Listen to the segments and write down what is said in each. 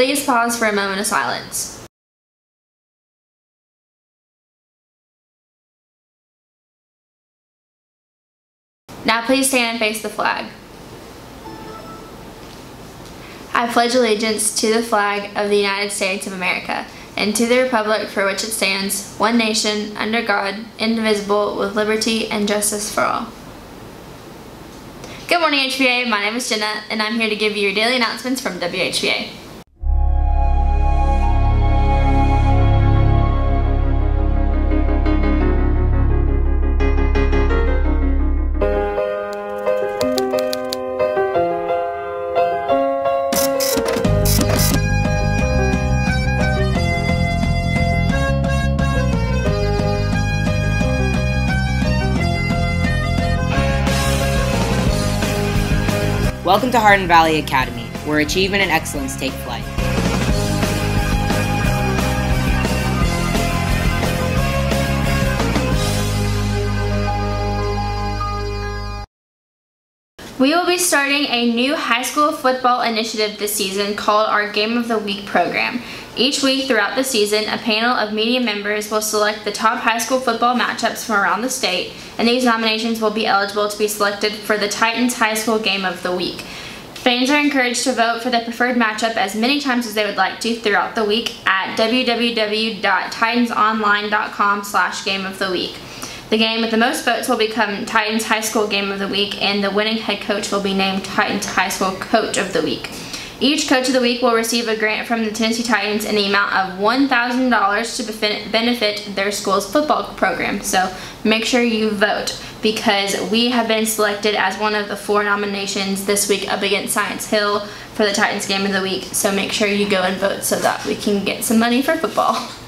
Please pause for a moment of silence. Now please stand and face the flag. I pledge allegiance to the flag of the United States of America and to the republic for which it stands, one nation, under God, indivisible, with liberty and justice for all. Good morning, HVA. My name is Jenna, and I'm here to give you your daily announcements from WHVA. Welcome to Hardin Valley Academy, where achievement and excellence take flight. We will be starting a new high school football initiative this season called our Game of the Week program. Each week throughout the season, a panel of media members will select the top high school football matchups from around the state, and these nominations will be eligible to be selected for the Titans High School Game of the Week. Fans are encouraged to vote for their preferred matchup as many times as they would like to throughout the week at www.titansonline.com slash game of the week. The game with the most votes will become Titans High School Game of the Week, and the winning head coach will be named Titans High School Coach of the Week. Each Coach of the Week will receive a grant from the Tennessee Titans in the amount of $1,000 to benefit their school's football program. So make sure you vote because we have been selected as one of the four nominations this week up against Science Hill for the Titans Game of the Week. So make sure you go and vote so that we can get some money for football.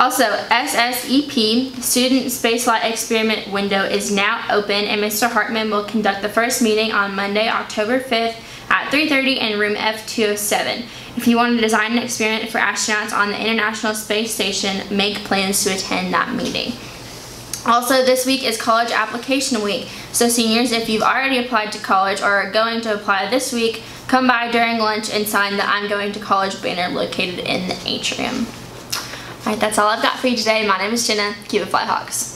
Also, SSEP, Student Spaceflight Experiment window is now open and Mr. Hartman will conduct the first meeting on Monday, October 5th at 3.30 in room F207. If you want to design an experiment for astronauts on the International Space Station, make plans to attend that meeting. Also, this week is college application week. So seniors, if you've already applied to college or are going to apply this week, come by during lunch and sign the I'm going to college banner located in the atrium. Alright, that's all I've got for you today. My name is Jenna. Keep it Fly Hawks.